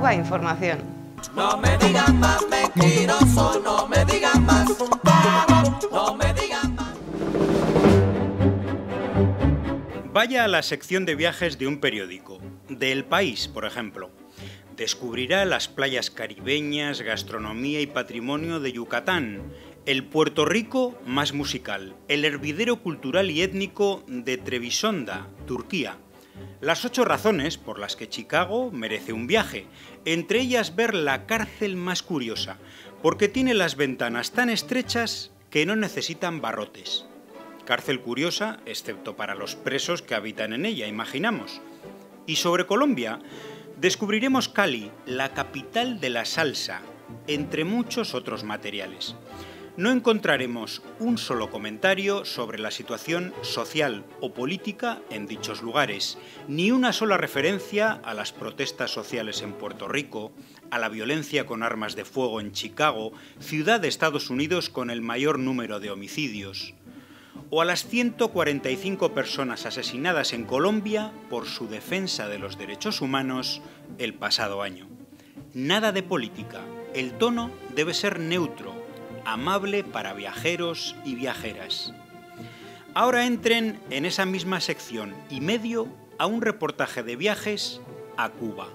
Cuba Información. No me digan más mentiroso, no me digan más. No me digan más. Vaya a la sección de viajes de un periódico, de El País, por ejemplo. Descubrirá las playas caribeñas, gastronomía y patrimonio de Yucatán, el Puerto Rico más musical, el hervidero cultural y étnico de Trevisonda, Turquía. Las ocho razones por las que Chicago merece un viaje, entre ellas ver la cárcel más curiosa, porque tiene las ventanas tan estrechas que no necesitan barrotes. Cárcel curiosa, excepto para los presos que habitan en ella, imaginamos. Y sobre Colombia, descubriremos Cali, la capital de la salsa, entre muchos otros materiales no encontraremos un solo comentario sobre la situación social o política en dichos lugares, ni una sola referencia a las protestas sociales en Puerto Rico, a la violencia con armas de fuego en Chicago, ciudad de Estados Unidos con el mayor número de homicidios, o a las 145 personas asesinadas en Colombia por su defensa de los derechos humanos el pasado año. Nada de política, el tono debe ser neutro, amable para viajeros y viajeras. Ahora entren en esa misma sección y medio a un reportaje de viajes a Cuba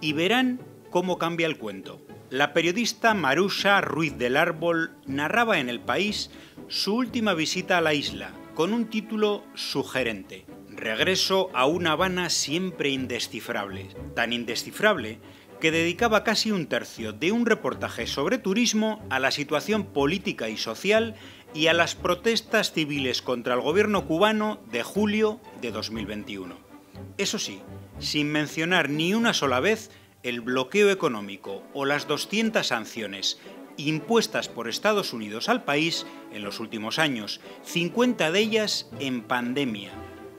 y verán cómo cambia el cuento. La periodista Marusa Ruiz del Árbol narraba en el país su última visita a la isla con un título sugerente. Regreso a una Habana siempre indescifrable. Tan indescifrable que dedicaba casi un tercio de un reportaje sobre turismo a la situación política y social y a las protestas civiles contra el gobierno cubano de julio de 2021. Eso sí, sin mencionar ni una sola vez el bloqueo económico o las 200 sanciones impuestas por Estados Unidos al país en los últimos años, 50 de ellas en pandemia,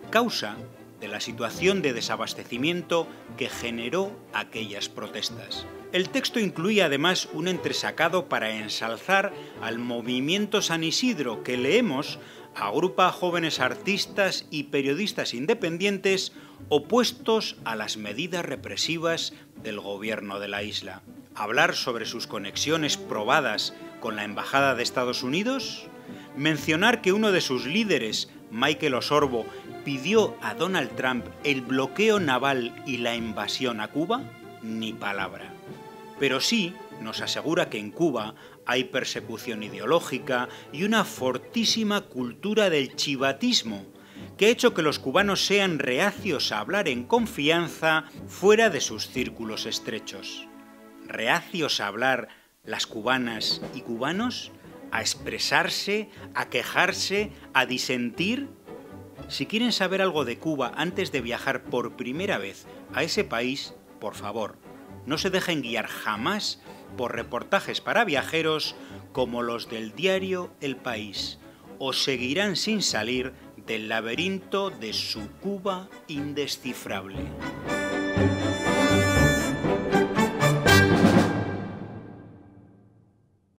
causa de la situación de desabastecimiento que generó aquellas protestas. El texto incluía además un entresacado para ensalzar al movimiento San Isidro que leemos agrupa a jóvenes artistas y periodistas independientes opuestos a las medidas represivas del gobierno de la isla. Hablar sobre sus conexiones probadas con la Embajada de Estados Unidos, mencionar que uno de sus líderes, Michael Osorbo, pidió a Donald Trump el bloqueo naval y la invasión a Cuba? Ni palabra. Pero sí nos asegura que en Cuba hay persecución ideológica y una fortísima cultura del chivatismo, que ha hecho que los cubanos sean reacios a hablar en confianza fuera de sus círculos estrechos. Reacios a hablar las cubanas y cubanos, a expresarse, a quejarse, a disentir si quieren saber algo de Cuba antes de viajar por primera vez a ese país, por favor, no se dejen guiar jamás por reportajes para viajeros como los del diario El País, o seguirán sin salir del laberinto de su Cuba indescifrable.